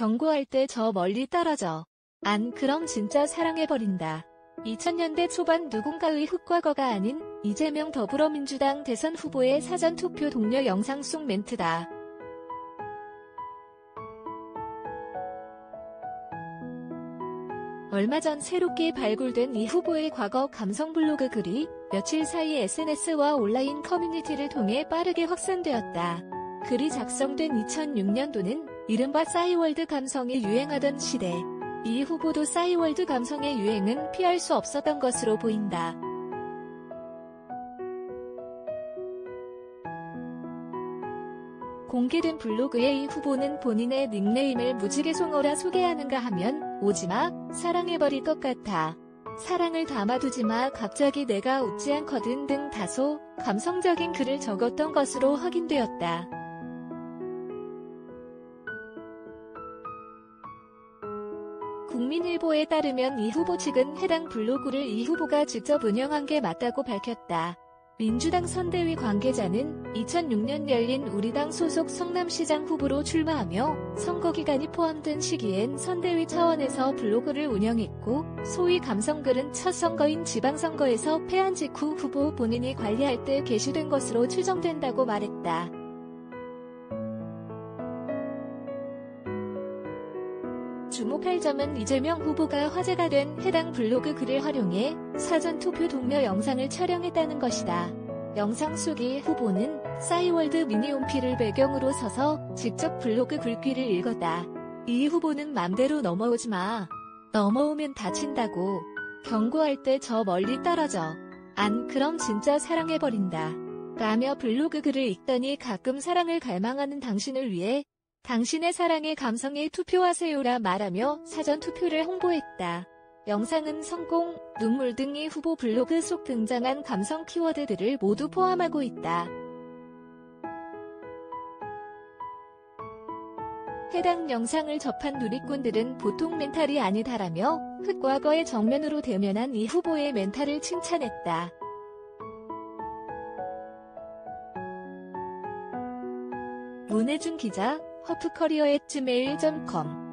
경고할 때 저 멀리 떨어져. 안 그럼 진짜 사랑해버린다. 2000년대 초반 누군가의 흑과거가 아닌 이재명 더불어민주당 대선 후보의 사전 투표 동료 영상 속 멘트다. 얼마 전 새롭게 발굴된 이 후보의 과거 감성 블로그 글이 며칠 사이 SNS와 온라인 커뮤니티를 통해 빠르게 확산되었다. 글이 작성된 2006년도는 이른바 싸이월드 감성이 유행하던 시대. 이 후보도 싸이월드 감성의 유행은 피할 수 없었던 것으로 보인다. 공개된 블로그에 이 후보는 본인의 닉네임을 무지개송어라 소개하는가 하면 오지마, 사랑해버릴 것 같아. 사랑을 담아두지마 갑자기 내가 웃지 않거든 등 다소 감성적인 글을 적었던 것으로 확인되었다. 국민일보에 따르면 이 후보 측은 해당 블로그를 이 후보가 직접 운영한 게 맞다고 밝혔다. 민주당 선대위 관계자는 2006년 열린 우리당 소속 성남시장 후보로 출마하며 선거 기간이 포함된 시기엔 선대위 차원에서 블로그를 운영했고 소위 감성글은 첫 선거인 지방선거에서 패한 직후 후보 본인이 관리할 때 게시된 것으로 추정된다고 말했다. 주목할 점은 이재명 후보가 화제가 된 해당 블로그 글을 활용해 사전 투표 동료 영상을 촬영했다는 것이다. 영상 속의 후보는 싸이월드 미니홈피를 배경으로 서서 직접 블로그 글귀를 읽었다. 이 후보는 맘대로 넘어오지 마. 넘어오면 다친다고. 경고할 때 저 멀리 떨어져. 안 그럼 진짜 사랑해버린다. 라며 블로그 글을 읽더니 가끔 사랑을 갈망하는 당신을 위해 당신의 사랑의 감성에 투표하세요라 말하며 사전 투표를 홍보했다. 영상은 성공, 눈물 등의 후보 블로그 속 등장한 감성 키워드들을 모두 포함하고 있다. 해당 영상을 접한 누리꾼들은 보통 멘탈이 아니다라며 흑과거의 정면으로 대면한 이 후보의 멘탈을 칭찬했다. 문혜준 기자, 허프커리어@gmail.com